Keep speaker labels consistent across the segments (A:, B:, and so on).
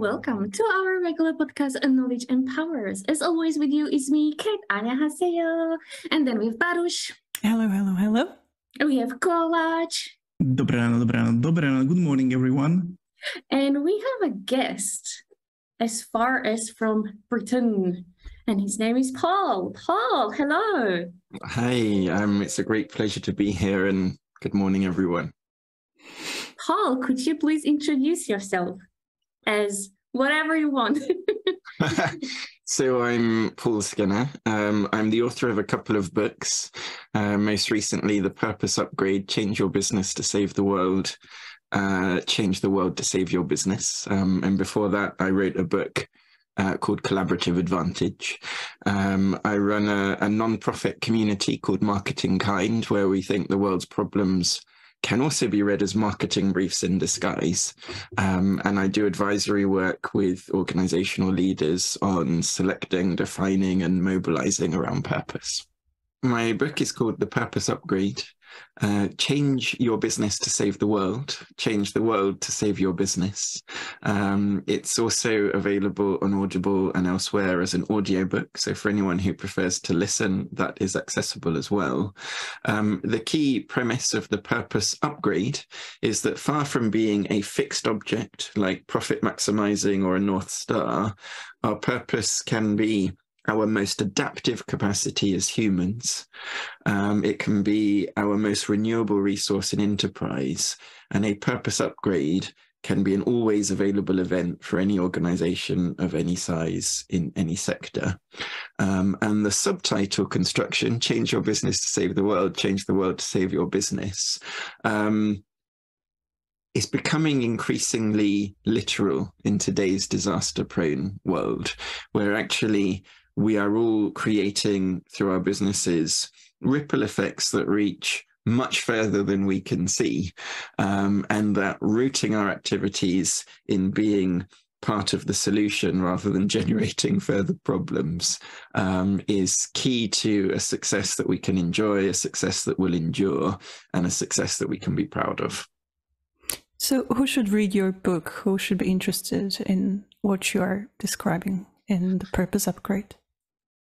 A: welcome to our regular podcast, Knowledge Empowers. As always, with you is me, Kate Anya Haseo, and then we have Barush.
B: Hello, hello, hello.
A: We have Kovac.
C: Dobré ráno, dobré ráno. Good morning, everyone.
A: And we have a guest as far as from Britain, and his name is Paul. Paul, hello.
D: Hi, um, it's a great pleasure to be here, and good morning, everyone.
A: Paul, could you please introduce yourself as whatever you want?
D: so I'm Paul Skinner. Um, I'm the author of a couple of books. Uh, most recently, The Purpose Upgrade: Change Your Business to Save the World. Uh, Change the World to Save Your Business. Um, and before that, I wrote a book uh, called Collaborative Advantage. Um, I run a, a non-profit community called Marketing Kind, where we think the world's problems can also be read as marketing briefs in disguise. Um, and I do advisory work with organizational leaders on selecting, defining, and mobilizing around purpose. My book is called The Purpose Upgrade uh, change your business to save the world, change the world to save your business. Um, it's also available on Audible and elsewhere as an audiobook. So for anyone who prefers to listen, that is accessible as well. Um, the key premise of the purpose upgrade is that far from being a fixed object like profit maximizing or a North Star, our purpose can be our most adaptive capacity as humans. Um, it can be our most renewable resource in enterprise. And a purpose upgrade can be an always available event for any organization of any size in any sector. Um, and the subtitle construction, Change Your Business to Save the World, Change the World to Save Your Business. Um, is becoming increasingly literal in today's disaster prone world, where actually we are all creating through our businesses ripple effects that reach much further than we can see, um, and that rooting our activities in being part of the solution rather than generating further problems um, is key to a success that we can enjoy, a success that will endure, and a success that we can be proud of.
B: So, who should read your book? Who should be interested in what you are describing in the Purpose Upgrade?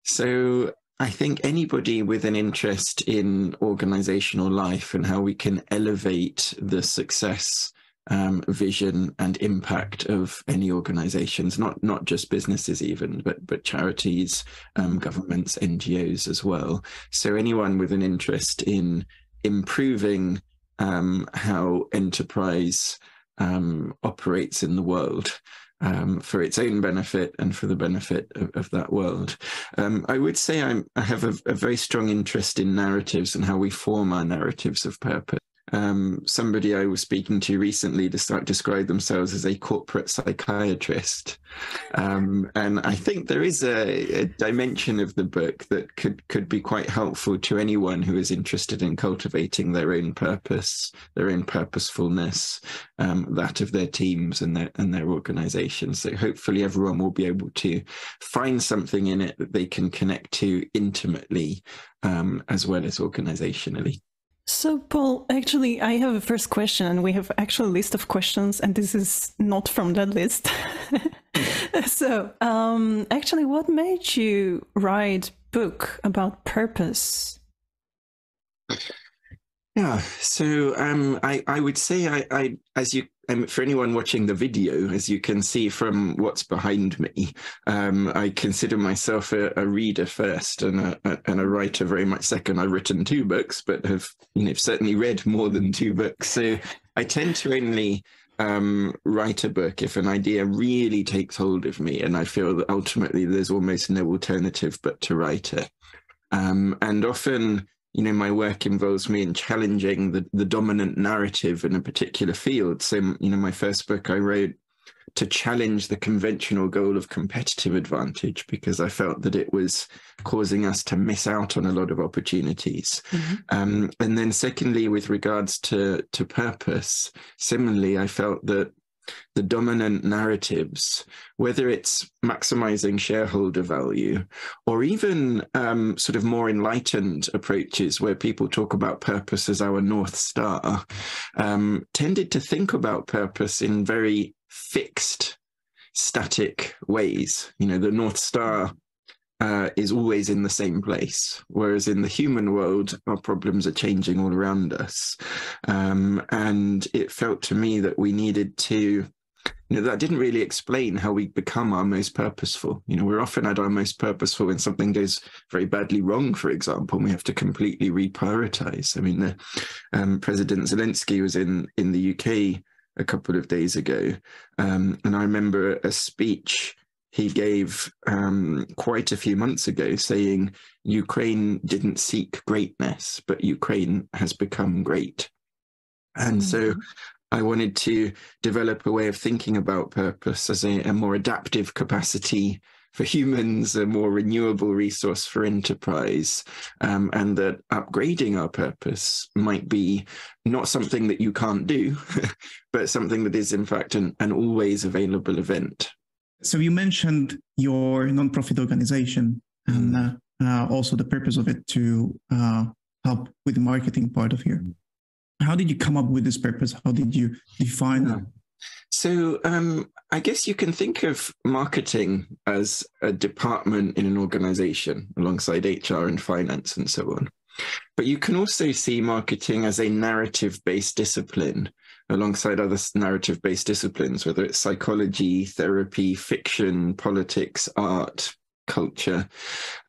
D: So I think anybody with an interest in organizational life and how we can elevate the success, um, vision, and impact of any organizations, not not just businesses even, but but charities, um, governments, NGOs as well. So anyone with an interest in improving um, how enterprise um, operates in the world um, for its own benefit and for the benefit of, of that world. Um, I would say I'm, i have a, a, very strong interest in narratives and how we form our narratives of purpose um, somebody I was speaking to recently to start describe themselves as a corporate psychiatrist, um, and I think there is a, a, dimension of the book that could could be quite helpful to anyone who is interested in cultivating their own purpose, their own purposefulness, um, that of their teams and their and their organizations. So hopefully everyone will be able to find something in it that they can connect to intimately um, as well as organizationally.
B: So, Paul, actually, I have a first question, and we have actually a list of questions, and this is not from that list. so, um, actually, what made you write book about purpose?
D: Yeah, so um, I I would say I, I as you um, for anyone watching the video, as you can see from what's behind me, um, I consider myself a, a reader first and a, a, and a writer very much second. I've written two books, but have you know certainly read more than two books. So I tend to only um, write a book if an idea really takes hold of me, and I feel that ultimately there's almost no alternative but to write it. Um, and often you know, my work involves me in challenging the, the dominant narrative in a particular field. So, you know, my first book I wrote to challenge the conventional goal of competitive advantage because I felt that it was causing us to miss out on a lot of opportunities. Mm-hmm. Um, and then, secondly, with regards to to purpose, similarly, I felt that the dominant narratives, whether it's maximizing shareholder value or even um, sort of more enlightened approaches where people talk about purpose as our North Star, um, tended to think about purpose in very fixed static ways. You know, the North Star uh, is always in the same place, whereas in the human world, our problems are changing all around us. Um, and it felt to me that we needed to you know, that didn't really explain how we become our most purposeful. You know, we're often at our most purposeful when something goes very badly wrong, for example, and we have to completely reprioritize. I mean, the, um, President Zelensky was in in the UK a couple of days ago, um, and I remember a speech he gave um, quite a few months ago saying Ukraine didn't seek greatness, but Ukraine has become great. And mm-hmm. so I wanted to develop a way of thinking about purpose as a, a more adaptive capacity for humans, a more renewable resource for enterprise, um, and that upgrading our purpose might be not something that you can't do, but something that is, in fact, an, an always available event.
C: So you mentioned your nonprofit organization and mm. uh, uh, also the purpose of it to uh, help with the marketing part of here. How did you come up with this purpose? How did you define that?
D: So um, I guess you can think of marketing as a department in an organization alongside HR and finance and so on. But you can also see marketing as a narrative based discipline alongside other narrative based disciplines, whether it's psychology, therapy, fiction, politics, art, culture.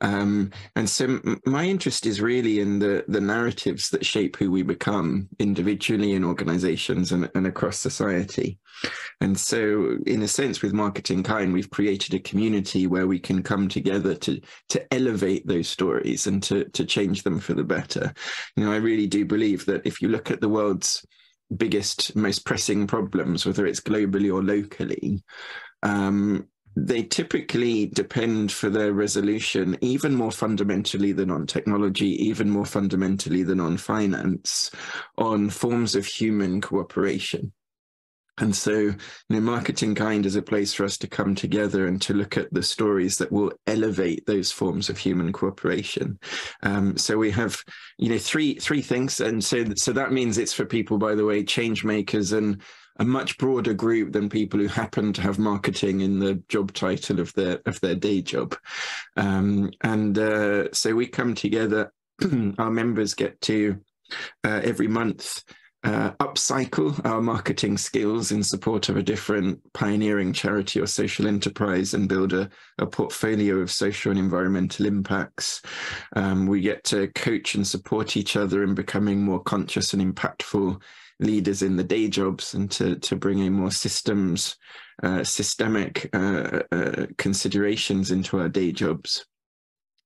D: Um, and so my interest is really in the, the narratives that shape who we become individually in organizations and, and across society. And so in a sense with Marketing Kind, we've created a community where we can come together to, to elevate those stories and to, to change them for the better. You know, I really do believe that if you look at the world's biggest, most pressing problems, whether it's globally or locally, um, they typically depend for their resolution even more fundamentally than on technology, even more fundamentally than on finance, on forms of human cooperation. And so, you know, Marketing Kind is a place for us to come together and to look at the stories that will elevate those forms of human cooperation. Um, so we have, you know, three three things, and so so that means it's for people, by the way, change makers and a much broader group than people who happen to have marketing in the job title of their of their day job. Um, and uh, so we come together. our members get to uh, every month uh, upcycle our marketing skills in support of a different pioneering charity or social enterprise and build a, a portfolio of social and environmental impacts. Um, we get to coach and support each other in becoming more conscious and impactful leaders in the day jobs and to, to bring in more systems, uh, systemic uh, uh, considerations into our day jobs.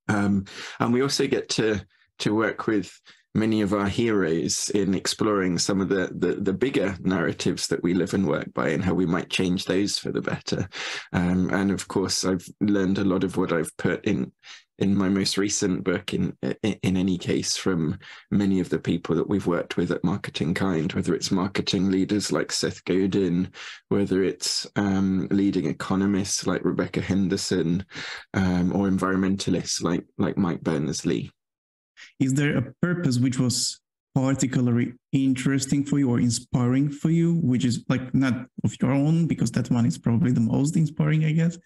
D: Um, and we also get to, to work with many of our heroes in exploring some of the, the, the bigger narratives that we live and work by and how we might change those for the better. Um, and of course, I've learned a lot of what I've put in in my most recent book in, in, in any case from many of the people that we've worked with at marketing kind whether it's marketing leaders like seth godin whether it's um, leading economists like rebecca henderson um, or environmentalists like like mike berners-lee
C: is there a purpose which was particularly interesting for you or inspiring for you which is like not of your own because that one is probably the most inspiring i guess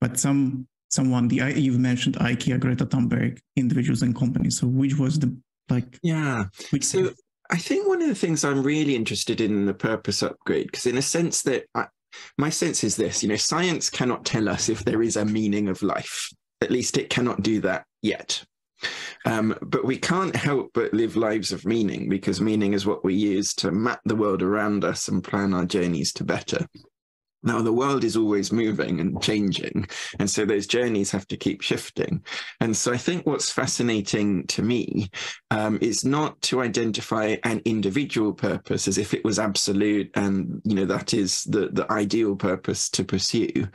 C: but some someone the you've mentioned ikea greta thunberg individuals and companies. So which was the like
D: yeah. which so i think one of the things i'm really interested in the purpose upgrade because in a sense that I, my sense is this you know science cannot tell us if there is a meaning of life. At least it cannot do that yet um, but we can't help but live lives of meaning because meaning is what we use to map the world around us and plan our journeys to better. Now, the world is always moving and changing. And so those journeys have to keep shifting. And so I think what's fascinating to me um, is not to identify an individual purpose as if it was absolute and, you know, that is the, the ideal purpose to pursue,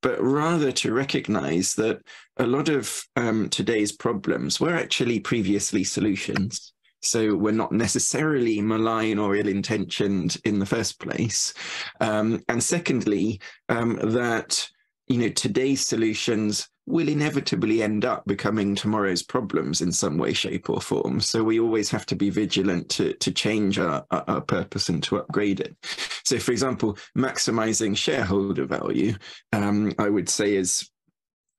D: but rather to recognize that a lot of um, today's problems were actually previously solutions. So we're not necessarily malign or ill intentioned in the first place. Um, and secondly, um, that you know today's solutions will inevitably end up becoming tomorrow's problems in some way, shape, or form. So we always have to be vigilant to, to change our, our purpose and to upgrade it. So, for example, maximizing shareholder value, um, I would say is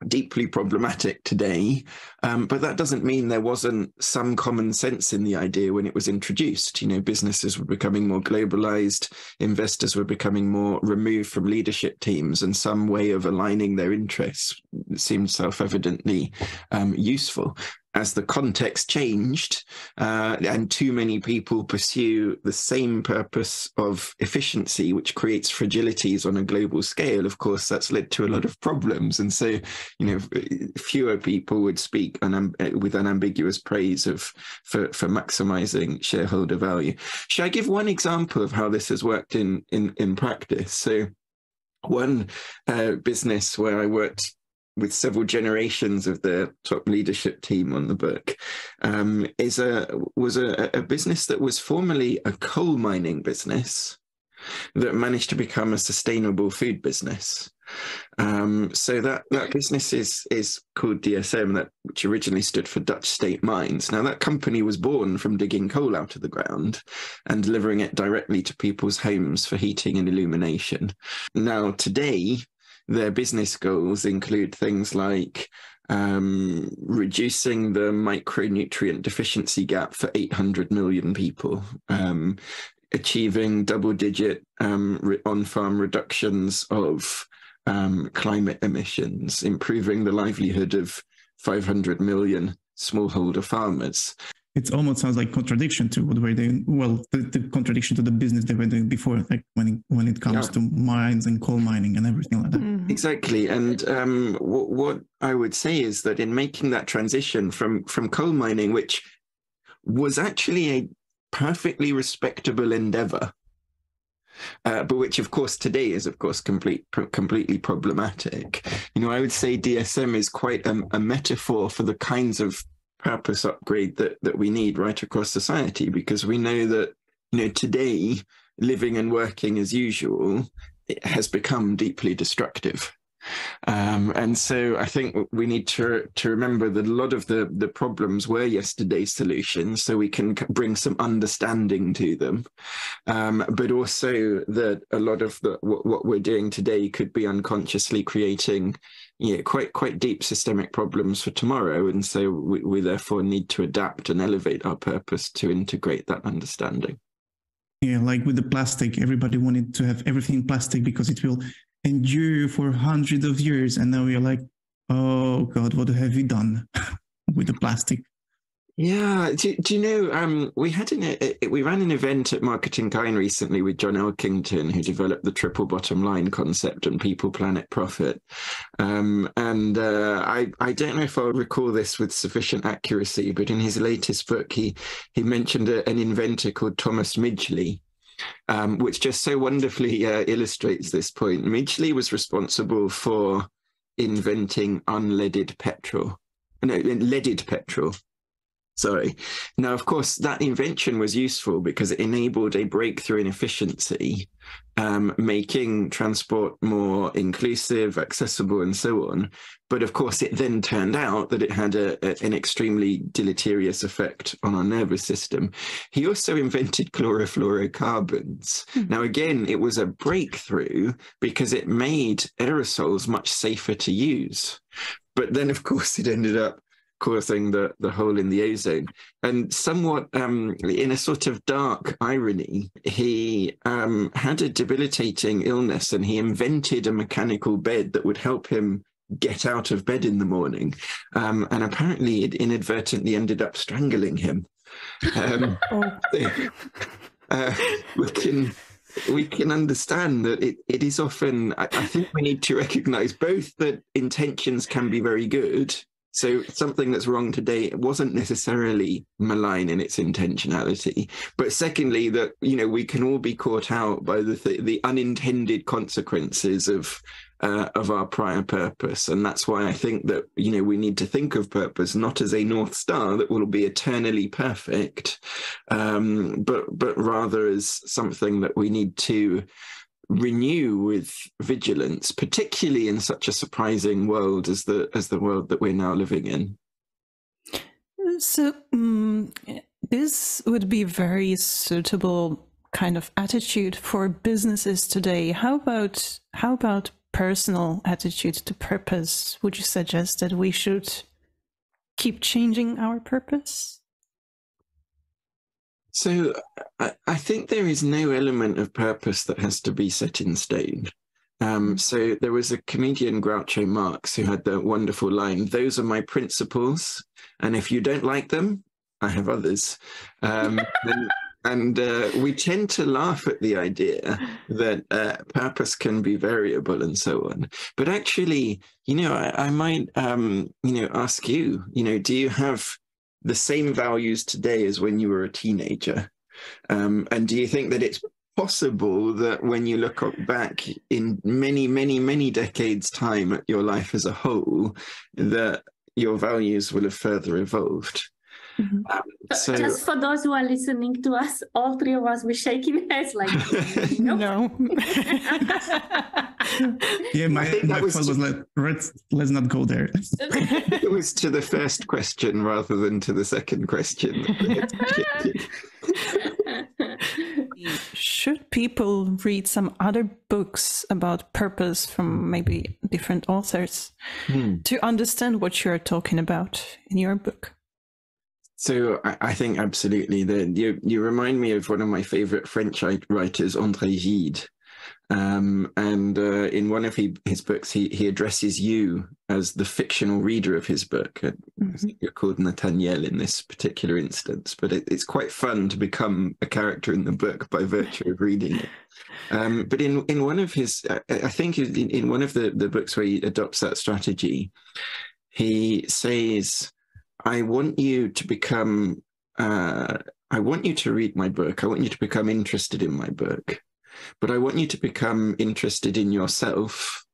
D: deeply problematic today. Um, but that doesn't mean there wasn't some common sense in the idea when it was introduced. You know, businesses were becoming more globalized, investors were becoming more removed from leadership teams, and some way of aligning their interests seemed self evidently um, useful as the context changed uh, and too many people pursue the same purpose of efficiency, which creates fragilities on a global scale, of course, that's led to a lot of problems. And so, you know, fewer people would speak un- with unambiguous praise of for, for maximizing shareholder value. Should I give one example of how this has worked in in, in practice? So one uh, business where I worked with several generations of the top leadership team on the book, um, is a was a, a business that was formerly a coal mining business that managed to become a sustainable food business. Um, so that that business is is called DSM, that which originally stood for Dutch State Mines. Now that company was born from digging coal out of the ground and delivering it directly to people's homes for heating and illumination. Now today, their business goals include things like um, reducing the micronutrient deficiency gap for 800 million people, um, achieving double digit um, on farm reductions of um, climate emissions, improving the livelihood of 500 million smallholder farmers
C: it almost sounds like contradiction to what we're doing. Well, the, the contradiction to the business they were doing before, like when it, when it comes yeah. to mines and coal mining and everything like that.
D: Mm-hmm. Exactly, and um, what, what I would say is that in making that transition from from coal mining, which was actually a perfectly respectable endeavor. Uh, but which, of course, today is, of course, complete, pr- completely problematic. You know, I would say DSM is quite a, a metaphor for the kinds of purpose upgrade that that we need right across society because we know that you know today living and working as usual has become deeply destructive um, and so I think we need to to remember that a lot of the the problems were yesterday's solutions, so we can bring some understanding to them. Um, but also that a lot of the what, what, we're doing today could be unconsciously creating, yeah, quite quite deep systemic problems for tomorrow. And so we, we therefore need to adapt and elevate our purpose to integrate that understanding.
C: Yeah, like with the plastic, everybody wanted to have everything plastic because it will endure for hundreds of years and now you're like oh god what have you done with the plastic?
D: Yeah do, do you know um, we had an we ran an event at marketing kind recently with john elkington who developed the triple bottom line concept and people planet profit. Um, and uh, I, I don't know if i'll recall this with sufficient accuracy but in his latest book he he mentioned a, an inventor called thomas midgley um, which just so wonderfully uh, illustrates this point. Midgley was responsible for inventing unleaded petrol, no, leaded petrol. Sorry. Now, of course, that invention was useful because it enabled a breakthrough in efficiency, um, making transport more inclusive, accessible, and so on. But of course, it then turned out that it had a, a, an extremely deleterious effect on our nervous system. He also invented chlorofluorocarbons. Mm. Now, again, it was a breakthrough because it made aerosols much safer to use. But then, of course, it ended up causing the, the hole in the ozone. And somewhat um, in a sort of dark irony, he um, had a debilitating illness and he invented a mechanical bed that would help him get out of bed in the morning. Um, and apparently it inadvertently ended up strangling him. Um, oh. uh, we can we can understand that it, it is often I, I think we need to recognize both that intentions can be very good so something that's wrong today wasn't necessarily malign in its intentionality, but secondly, that you know we can all be caught out by the th- the unintended consequences of uh, of our prior purpose, and that's why I think that you know we need to think of purpose not as a north star that will be eternally perfect, um, but but rather as something that we need to renew with vigilance, particularly in such a surprising world as the as the world that we're now living in.
B: So um, this would be very suitable kind of attitude for businesses today. How about how about personal attitude to purpose? Would you suggest that we should keep changing our purpose?
D: So I, I think there is no element of purpose that has to be set in stone. Um, so there was a comedian, Groucho Marx, who had the wonderful line, "Those are my principles, and if you don't like them, I have others." Um, and, and uh, we tend to laugh at the idea that uh, purpose can be variable and so on. But actually, you know, I, I might, um, you know, ask you, you know, do you have the same values today as when you were a teenager? Um, and do you think that it's possible that when you look back in many, many, many decades' time at your life as a whole, that your values will have further evolved?
A: Mm-hmm. Um, so, just for those who are listening to us, all three of us were shaking heads like,
B: nope. no.
C: yeah, my, my was, was like, let's, let's not go there.
D: it was to the first question rather than to the second question.
B: Should people read some other books about purpose from maybe different authors hmm. to understand what you're talking about in your book?
D: So I, I, think absolutely. The, you you remind me of one of my favorite French writers, André Gide. Um, and uh, in one of he, his books, he, he addresses you as the fictional reader of his book. Mm-hmm. You're called Nathaniel in this particular instance, but it, it's quite fun to become a character in the book by virtue of reading it. Um, but in, in one of his, I think in, in one of the, the books where he adopts that strategy, he says, I want you to become, uh, I want you to read my book. I want you to become interested in my book, but I want you to become interested in yourself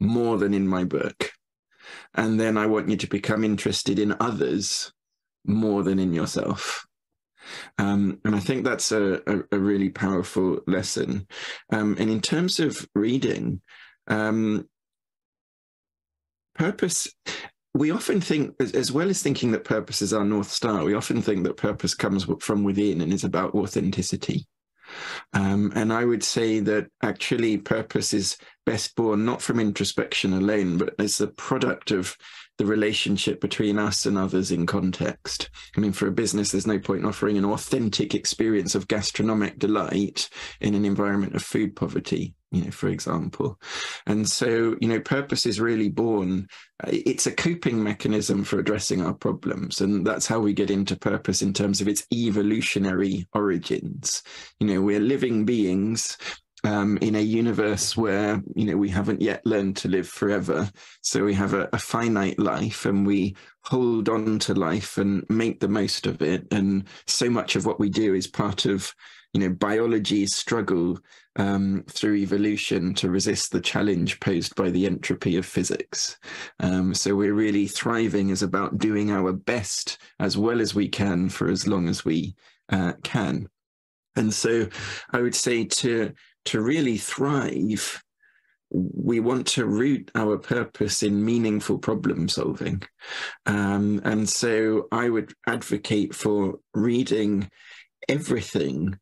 D: more than in my book. And then I want you to become interested in others more than in yourself. Um, and I think that's a, a, a really powerful lesson. Um, and in terms of reading, um, purpose we often think, as, well as thinking that purpose is our North Star, we often think that purpose comes from within and is about authenticity. Um, and I would say that actually purpose is best born not from introspection alone, but as the product of the relationship between us and others in context. I mean, for a business, there's no point in offering an authentic experience of gastronomic delight in an environment of food poverty you know, for example. And so, you know, purpose is really born, uh, it's a coping mechanism for addressing our problems. And that's how we get into purpose in terms of its evolutionary origins. You know, we're living beings um, in a universe where you know we haven't yet learned to live forever. So we have a, a, finite life and we hold on to life and make the most of it. And so much of what we do is part of you know biology's struggle um, through evolution to resist the challenge posed by the entropy of physics. Um, so we're really thriving is about doing our best as well as we can for as long as we uh, can. And so i would say to to really thrive, we want to root our purpose in meaningful problem solving. Um, and so I would advocate for reading everything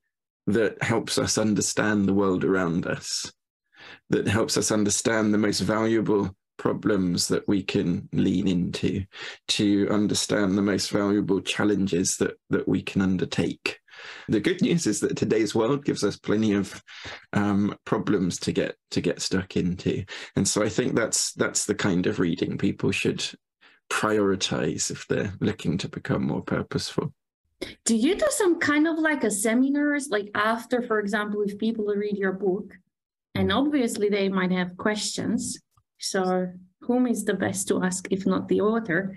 D: that helps us understand the world around us, that helps us understand the most valuable problems that we can lean into, to understand the most valuable challenges that, that we can undertake. The good news is that today's world gives us plenty of um, problems to get to get stuck into, and so I think that's that's the kind of reading people should prioritize if they're looking to become more purposeful.
A: Do you do some kind of like a seminars, like after, for example, if people read your book, and obviously they might have questions. So, whom is the best to ask if not the author?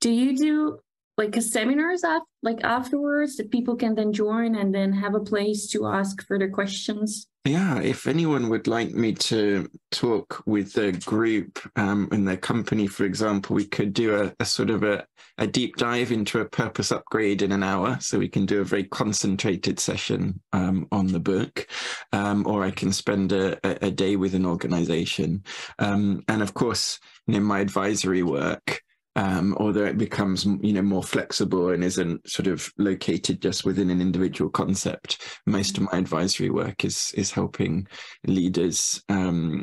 A: Do you do like a seminars af- like afterwards that people can then join and then have a place to ask further questions?
D: Yeah, if anyone would like me to talk with the group um, in their company, for example, we could do a, a sort of a, a, deep dive into a purpose upgrade in an hour. So we can do a very concentrated session um, on the book, um, or I can spend a, a day with an organization. Um, and of course, in my advisory work, um, although it becomes you know more flexible and isn't sort of located just within an individual concept. Most of my advisory work is is helping leaders um,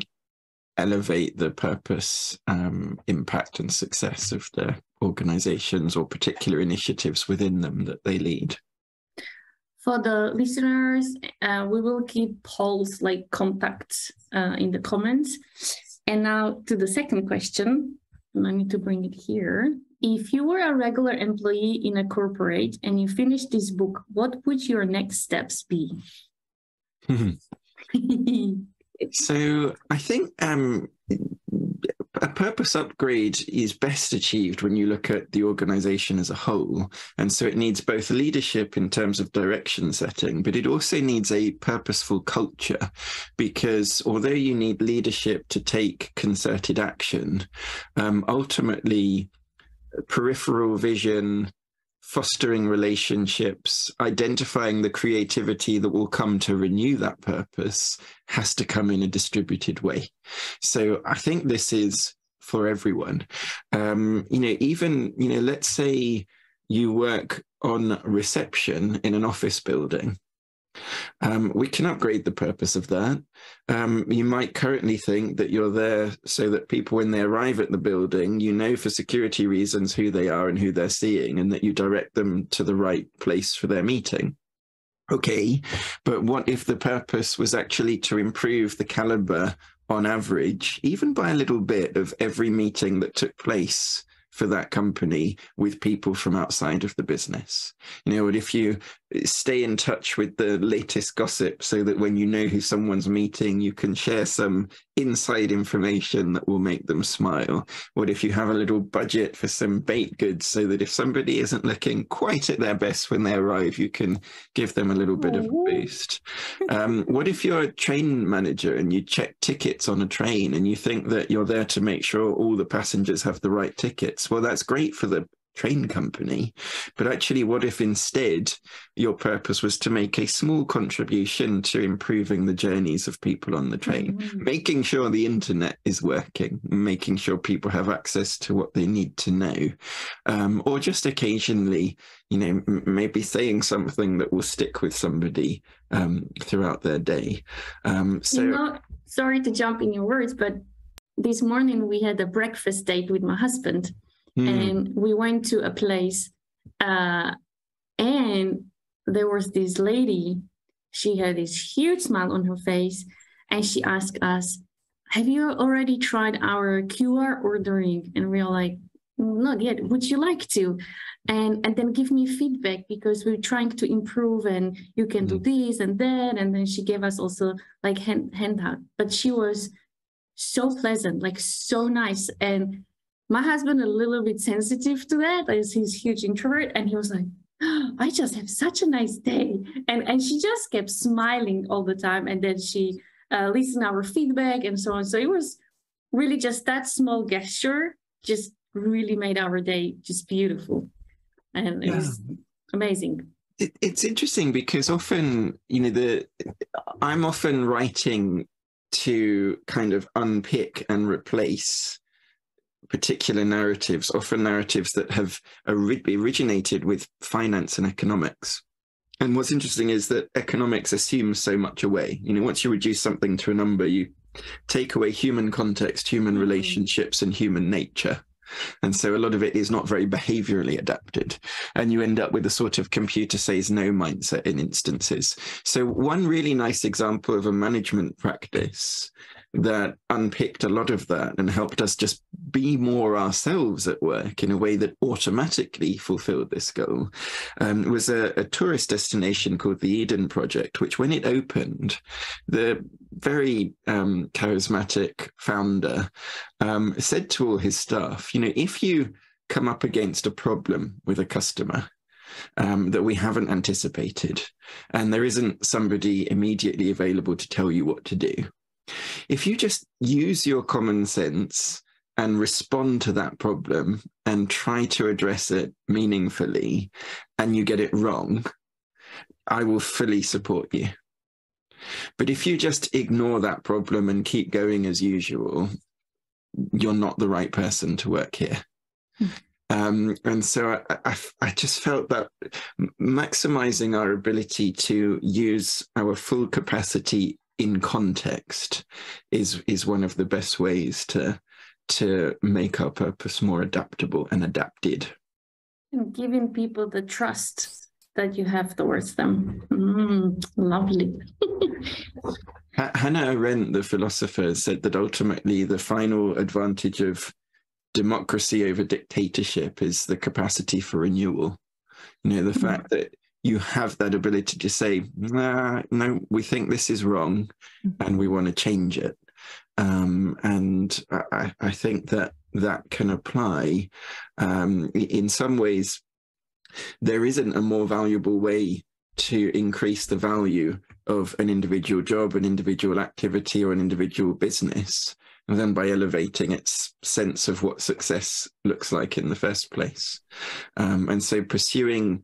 D: elevate the purpose, um, impact, and success of their organizations or particular initiatives within them that they lead.
A: For the listeners, uh, we will keep Paul's like contacts uh, in the comments. And now to the second question and I need to bring it here. If you were a regular employee in a corporate and you finished this book, what would your next steps be?
D: so I think um, a purpose upgrade is best achieved when you look at the organization as a whole. And so it needs both leadership in terms of direction setting, but it also needs a purposeful culture because although you need leadership to take concerted action, um, ultimately peripheral vision, fostering relationships, identifying the creativity that will come to renew that purpose has to come in a distributed way. So I think this is for everyone. Um, you know, even, you know, let's say you work on reception in an office building. Um, we can upgrade the purpose of that. Um, you might currently think that you're there so that people, when they arrive at the building, you know for security reasons who they are and who they're seeing, and that you direct them to the right place for their meeting. Okay, but what if the purpose was actually to improve the caliber on average, even by a little bit, of every meeting that took place for that company with people from outside of the business. You know, and if you stay in touch with the latest gossip so that when you know who someone's meeting, you can share some inside information that will make them smile. What if you have a little budget for some baked goods so that if somebody isn't looking quite at their best when they arrive, you can give them a little bit of a boost? Um, what if you're a train manager and you check tickets on a train and you think that you're there to make sure all the passengers have the right tickets? Well, that's great for the train company. But actually, what if instead your purpose was to make a small contribution to improving the journeys of people on the train, mm-hmm. making sure the internet is working, making sure people have access to what they need to know, um, or just occasionally, you know, m- maybe saying something that will stick with somebody um, throughout their day. Um, so,
A: you know, sorry to jump in your words, but this morning we had a breakfast date with my husband mm. and we went to a place uh, and there was this lady she had this huge smile on her face and she asked us have you already tried our qr ordering? And we are like not yet. Would you like to? And and then give me feedback because we're trying to improve and you can mm. do this and that. And then she gave us also like hand handout but she was so pleasant like so nice. And my husband a little bit sensitive to that as he's huge introvert and he was like oh, i just have such a nice day. And and she just kept smiling all the time and then she uh, listened our feedback and so on. So it was really just that small gesture just really made our day just beautiful. And it yeah. was amazing.
D: It, it's interesting because often you know the i'm often writing to kind of unpick and replace particular narratives, often narratives that have originated with finance and economics. And what's interesting is that economics assumes so much away. You know, once you reduce something to a number, you take away human context, human mm-hmm. relationships, and human nature. And so a lot of it is not very behaviorally adapted. And you end up with a sort of computer says no mindset in instances. So, one really nice example of a management practice that unpicked a lot of that and helped us just be more ourselves at work in a way that automatically fulfilled this goal um, was a, a, tourist destination called the Eden Project, which when it opened, the very um, charismatic founder um, said to all his staff, you know, if you come up against a problem with a customer um, that we haven't anticipated, and there isn't somebody immediately available to tell you what to do. If you just use your common sense and respond to that problem and try to address it meaningfully, and you get it wrong, I will fully support you. But if you just ignore that problem and keep going as usual, you're not the right person to work here. Hmm. Um, and so I, I, I, just felt that maximizing our ability to use our full capacity in context is is one of the best ways to to make our purpose more adaptable and adapted.
A: And giving people the trust that you have towards them. Mm, lovely.
D: Hannah Arendt, the philosopher, said that ultimately the final advantage of democracy over dictatorship is the capacity for renewal. You know, the mm-hmm. fact that you have that ability to say, nah, no, we think this is wrong mm-hmm. and we want to change it. Um, and I, I, think that that can apply um, in some ways there isn't a more valuable way to increase the value of an individual job, an individual activity, or an individual business than by elevating its sense of what success looks like in the first place. Um, and so pursuing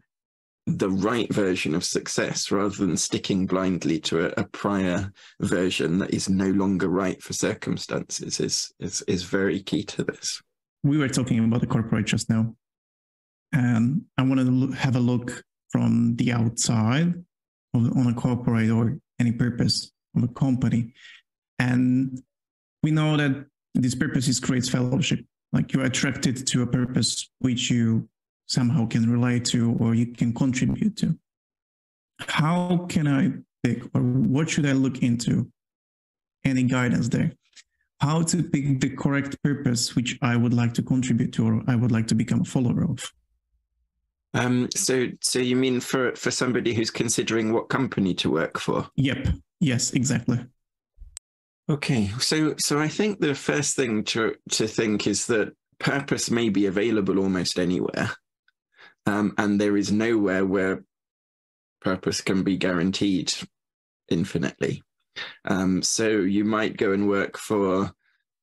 D: the right version of success rather than sticking blindly to a, a, prior version that is no longer right for circumstances is, is is very key to this.
C: We were talking about the corporate just now and I wanted to have a look from the outside of, on a corporate or any purpose of a company. And we know that this purpose is creates fellowship. Like you're attracted to a purpose which you somehow can relate to or you can contribute to. How can I pick or what should I look into? Any guidance there? How to pick the correct purpose which I would like to contribute to or I would like to become a follower of?
D: Um, so, so you mean for for somebody who's considering what company to work for?
C: Yep. Yes, exactly.
D: Okay. So, so I think the first thing to to think is that purpose may be available almost anywhere, um, and there is nowhere where purpose can be guaranteed infinitely. Um, so you might go and work for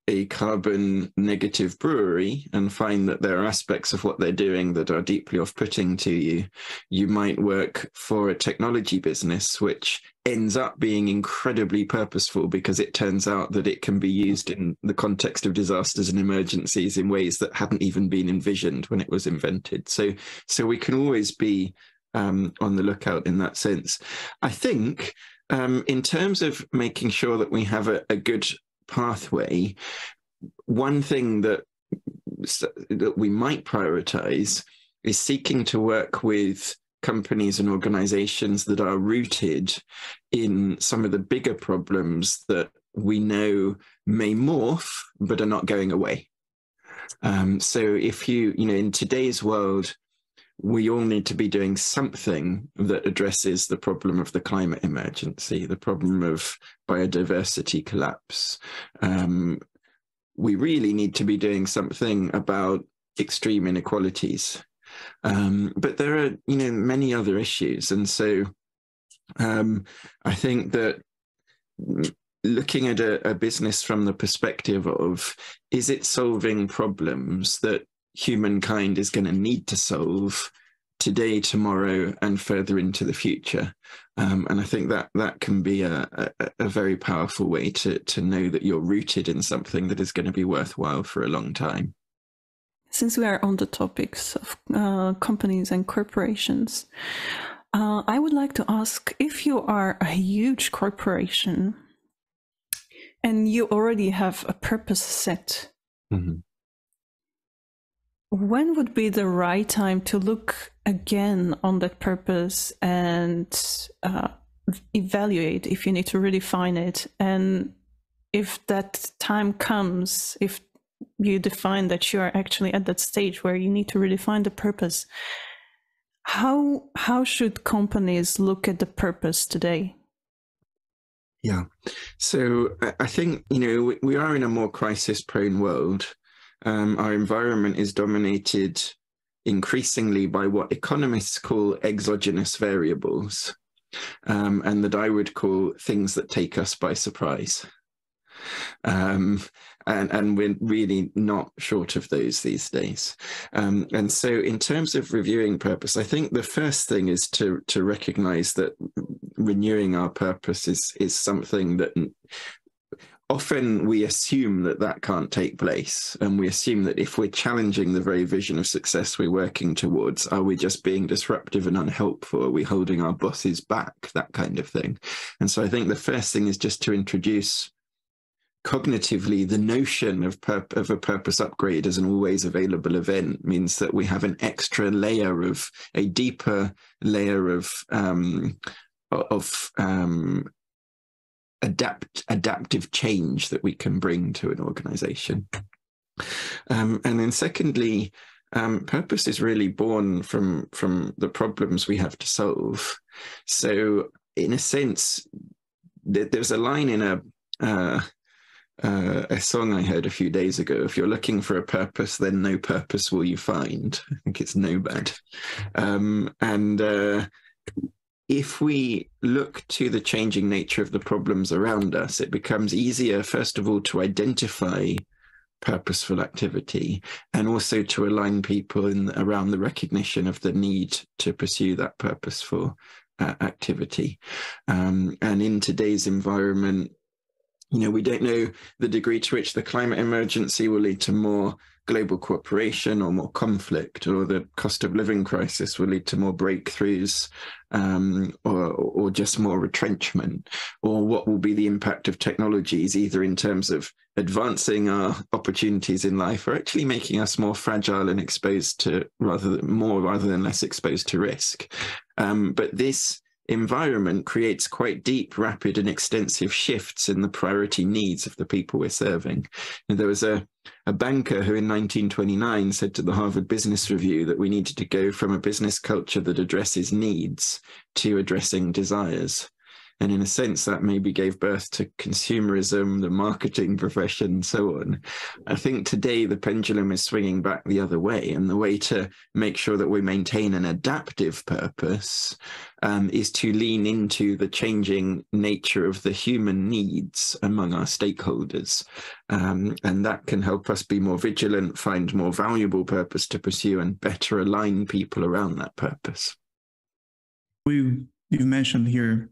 D: a carbon negative brewery and find that there are aspects of what they're doing that are deeply off putting to you, you might work for a technology business which ends up being incredibly purposeful because it turns out that it can be used in the context of disasters and emergencies in ways that hadn't even been envisioned when it was invented. So, so we can always be um, on the lookout in that sense. I think um, in terms of making sure that we have a, a good pathway, one thing that that we might prioritize is seeking to work with companies and organizations that are rooted in some of the bigger problems that we know may morph but are not going away. Um, so if you, you know, in today's world, we all need to be doing something that addresses the problem of the climate emergency, the problem of biodiversity collapse. Um, we really need to be doing something about extreme inequalities. Um, but there are, you know, many other issues, and so um, I think that looking at a, a business from the perspective of is it solving problems that humankind is going to need to solve today, tomorrow, and further into the future. Um, and I think that that can be a, a, a, very powerful way to to know that you're rooted in something that is going to be worthwhile for a long time.
B: Since we are on the topics of uh, companies and corporations, uh, I would like to ask if you are a huge corporation and you already have a purpose set. Mm-hmm when would be the right time to look again on that purpose and uh, evaluate if you need to redefine it? And if that time comes, if you define that you are actually at that stage where you need to redefine the purpose, how how should companies look at the purpose today?
D: Yeah, so I think you know we are in a more crisis-prone world, um, our environment is dominated increasingly by what economists call exogenous variables, um, and that I would call things that take us by surprise. Um, and, and we're really not short of those these days. Um, and so, in terms of reviewing purpose, I think the first thing is to to recognize that renewing our purpose is is something that often we assume that that can't take place and we assume that if we're challenging the very vision of success we're working towards are we just being disruptive and unhelpful? Are we holding our bosses back? That kind of thing. And so i think the first thing is just to introduce cognitively the notion of, of a purpose upgrade as an always available event means that we have an extra layer of a deeper layer of um, of um, adapt adaptive change that we can bring to an organization um, and then secondly um, purpose is really born from from the problems we have to solve so in a sense there's a line in a uh, uh, a song I heard a few days ago. If you're looking for a purpose, then no purpose will you find. I think it's no bad. Um, and uh, if we look to the changing nature of the problems around us, it becomes easier, first of all, to identify purposeful activity and also to align people in around the recognition of the need to pursue that purposeful uh, activity. Um, and in today's environment, you know, we don't know the degree to which the climate emergency will lead to more global cooperation or more conflict, or the cost of living crisis will lead to more breakthroughs um, or, or just more retrenchment, or what will be the impact of technologies, either in terms of advancing our opportunities in life or actually making us more fragile and exposed to rather more rather than less exposed to risk. Um, but this environment creates quite deep, rapid, and extensive shifts in the priority needs of the people we're serving. And there was a, a banker who in 1929 said to the Harvard Business Review that we needed to go from a business culture that addresses needs to addressing desires. And in a sense, that maybe gave birth to consumerism, the marketing profession, and so on. I think today the pendulum is swinging back the other way. And the way to make sure that we maintain an adaptive purpose um, is to lean into the changing nature of the human needs among our stakeholders. Um, and that can help us be more vigilant, find more valuable purpose to pursue, and better align people around that purpose.
C: We you mentioned here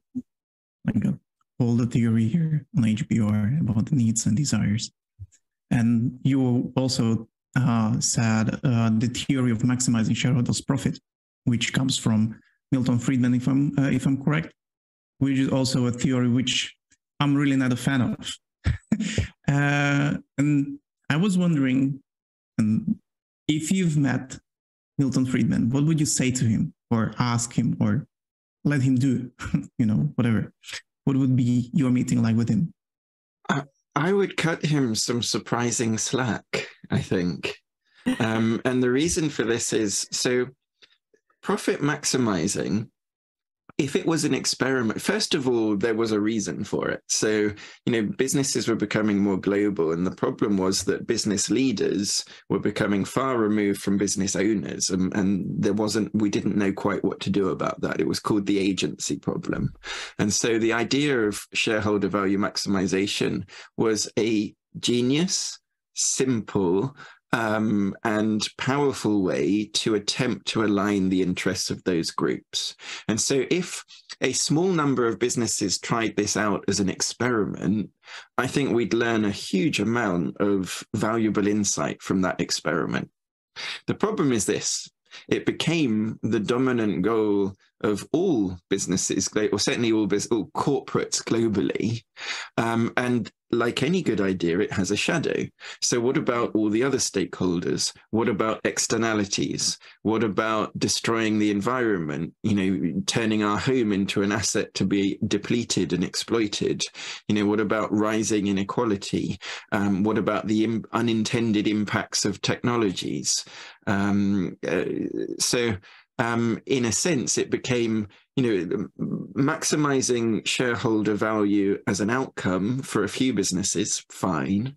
C: like a, all the theory here on HBR about the needs and desires. And you also uh, said uh, the theory of maximizing shareholders' profit, which comes from Milton Friedman, if I'm uh, if I'm correct, which is also a theory which I'm really not a fan of. Uh, and I was wondering, um, if you've met Milton Friedman, what would you say to him, or ask him, or let him do, you know, whatever. What would be your meeting like with him?
D: I would cut him some surprising slack, I think. um, and the reason for this is so profit maximizing if it was an experiment, first of all, there was a reason for it. So, you know, businesses were becoming more global. And the problem was that business leaders were becoming far removed from business owners. And, and there wasn't, we didn't know quite what to do about that. It was called the agency problem. And so the idea of shareholder value maximization was a genius, simple, um, and powerful way to attempt to align the interests of those groups. And so, if a small number of businesses tried this out as an experiment, I think we'd learn a huge amount of valuable insight from that experiment. The problem is this it became the dominant goal of all businesses, or certainly all, all corporates globally. Um, and like any good idea, it has a shadow. So, what about all the other stakeholders? What about externalities? What about destroying the environment? You know, turning our home into an asset to be depleted and exploited? You know, what about rising inequality? Um, what about the Im- unintended impacts of technologies? Um, uh, so, um, in a sense, it became, you know, maximizing shareholder value as an outcome for a few businesses, fine.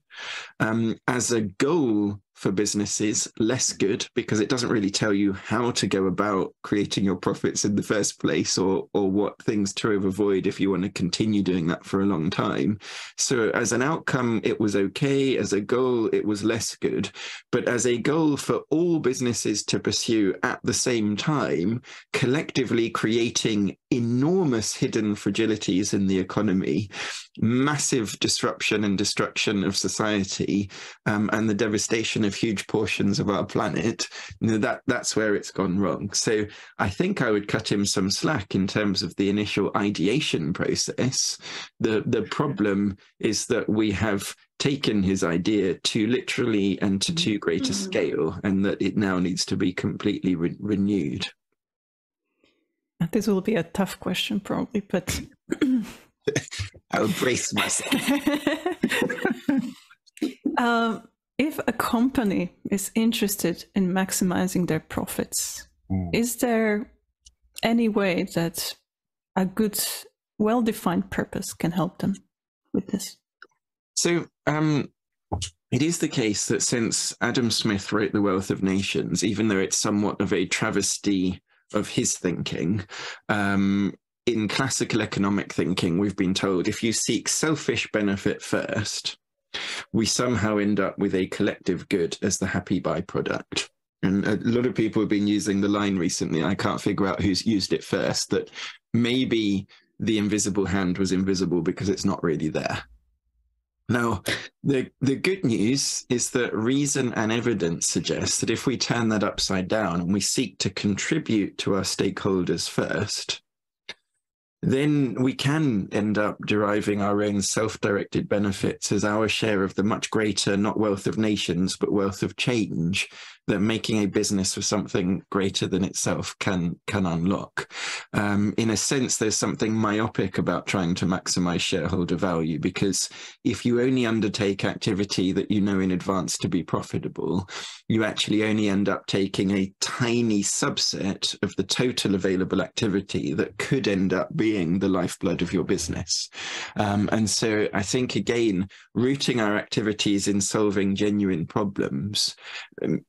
D: Um, as a goal for businesses less good because it doesn't really tell you how to go about creating your profits in the first place or or what things to avoid if you want to continue doing that for a long time. So as an outcome it was okay. As a goal it was less good. But as a goal for all businesses to pursue at the same time collectively creating enormous hidden fragilities in the economy massive disruption and destruction of society um, and the devastation of huge portions of our planet, you know, that that's where it's gone wrong. So I think I would cut him some slack in terms of the initial ideation process. The the problem is that we have taken his idea too literally and to too great a mm-hmm. scale, and that it now needs to be completely re- renewed.
B: This will be a tough question, probably, but
D: I'll brace myself.
B: um, if a company is interested in maximizing their profits, mm. is there any way that a good, well defined purpose can help them with this?
D: So, um, it is the case that since Adam Smith wrote The Wealth of Nations, even though it's somewhat of a travesty of his thinking, um, in classical economic thinking, we've been told if you seek selfish benefit first, we somehow end up with a collective good as the happy byproduct. And a lot of people have been using the line recently. I can't figure out who's used it first that maybe the invisible hand was invisible because it's not really there. Now, the, the good news is that reason and evidence suggest that if we turn that upside down and we seek to contribute to our stakeholders first, then we can end up deriving our own self directed benefits as our share of the much greater, not wealth of nations, but wealth of change that making a business for something greater than itself can can unlock. Um, in a sense, there's something myopic about trying to maximize shareholder value because if you only undertake activity that you know in advance to be profitable, you actually only end up taking a tiny subset of the total available activity that could end up being the lifeblood of your business. Um, and so I think again, rooting our activities in solving genuine problems um,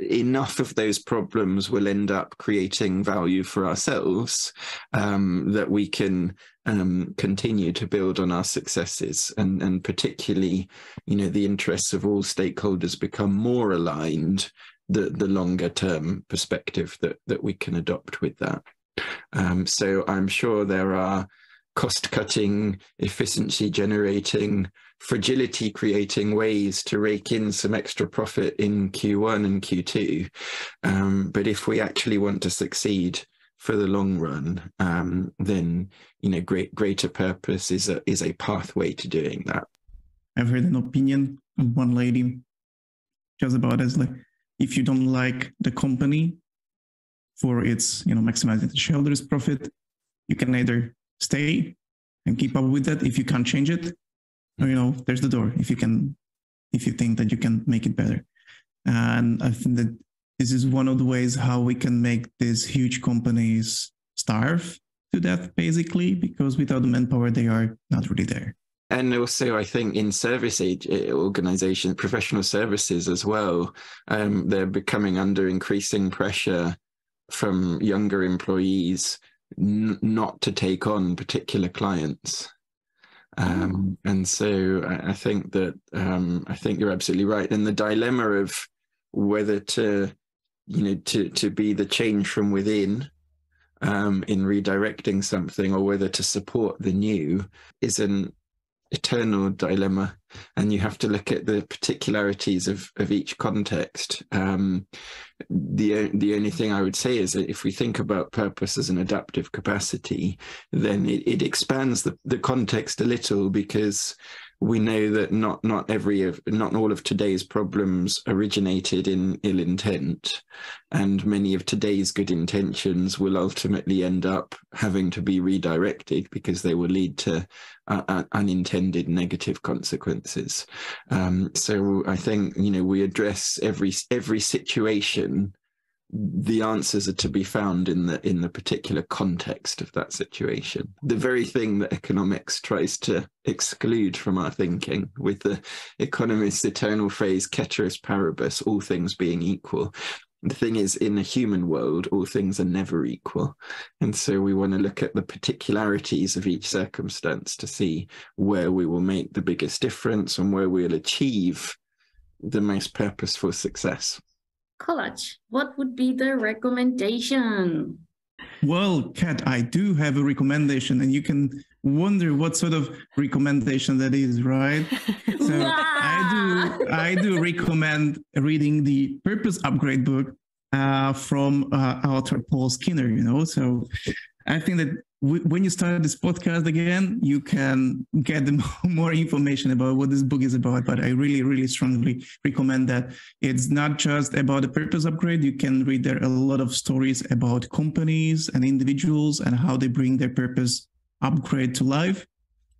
D: enough of those problems will end up creating value for ourselves um, that we can um, continue to build on our successes. And and particularly you know the interests of all stakeholders become more aligned the the longer term perspective that that we can adopt with that. Um, so i'm sure there are cost cutting efficiency generating fragility creating ways to rake in some extra profit in Q1 and Q2. Um, but if we actually want to succeed for the long run, um, then you know, great greater purpose is a is a pathway to doing that.
C: I've heard an opinion of one lady just about as like if you don't like the company for its you know maximizing the shareholders profit, you can either stay and keep up with that if you can't change it you know there's the door if you can if you think that you can make it better. And i think that this is one of the ways how we can make these huge companies starve to death basically because without the manpower they are not really there.
D: And also i think in service age eh, organizations professional services as well um, they're becoming under increasing pressure from younger employees n- not to take on particular clients um, and so I, I think that um, I think you're absolutely right. And the dilemma of whether to, you know, to to be the change from within um, in redirecting something, or whether to support the new, is an eternal dilemma and you have to look at the particularities of, of each context. Um, the the only thing i would say is that if we think about purpose as an adaptive capacity then it, it expands the, the context a little because we know that not not every of not all of today's problems originated in ill intent and many of today's good intentions will ultimately end up having to be redirected because they will lead to uh, uh unintended negative consequences. Um, so i think you know we address every every situation the answers are to be found in the in the particular context of that situation. The very thing that economics tries to exclude from our thinking with the economist's eternal phrase ceteris paribus all things being equal. The thing is in the human world all things are never equal. And so we want to look at the particularities of each circumstance to see where we will make the biggest difference and where we'll achieve the most purposeful success
A: college, what would be the recommendation?
C: Well, Kat, I do have a recommendation, and you can wonder what sort of recommendation that is, right? so I do, I do recommend reading the Purpose Upgrade book uh, from uh, author Paul Skinner. You know, so I think that when you start this podcast again, you can get more information about what this book is about. But I really, really strongly recommend that it's not just about the purpose upgrade. You can read there a lot of stories about companies and individuals and how they bring their purpose upgrade to life.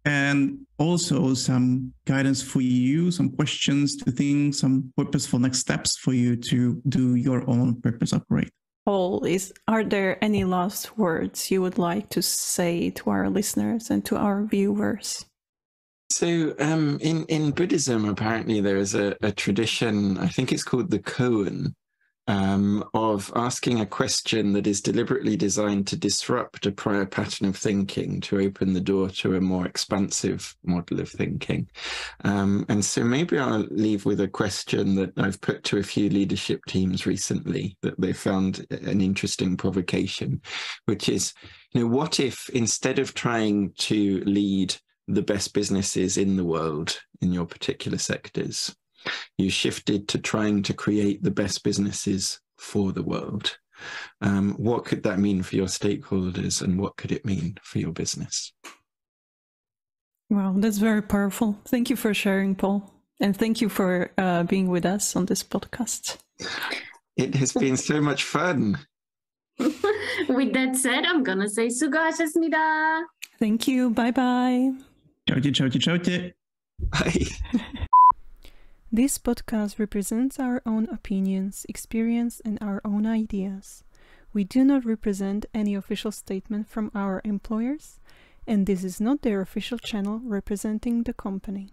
C: And also some guidance for you, some questions to think, some purposeful next steps for you to do your own purpose upgrade.
B: Paul, is are there any last words you would like to say to our listeners and to our viewers?
D: So, um, in in Buddhism, apparently there is a, a tradition. I think it's called the koan, um, of asking a question that is deliberately designed to disrupt a prior pattern of thinking to open the door to a more expansive model of thinking. Um, and so maybe I'll leave with a question that I've put to a few leadership teams recently that they found an interesting provocation, which is, you know, what if instead of trying to lead the best businesses in the world in your particular sectors, you shifted to trying to create the best businesses for the world. Um, what could that mean for your stakeholders and what could it mean for your business?
B: Wow, that's very powerful. Thank you for sharing, Paul. And thank you for uh, being with us on this podcast.
D: It has been so much fun.
A: with that said, I'm going to say Sugashasmida.
B: Thank you. Bye bye.
C: Чаути, чаути, чаути.
D: Bye.
B: This podcast represents our own opinions, experience, and our own ideas. We do not represent any official statement from our employers, and this is not their official channel representing the company.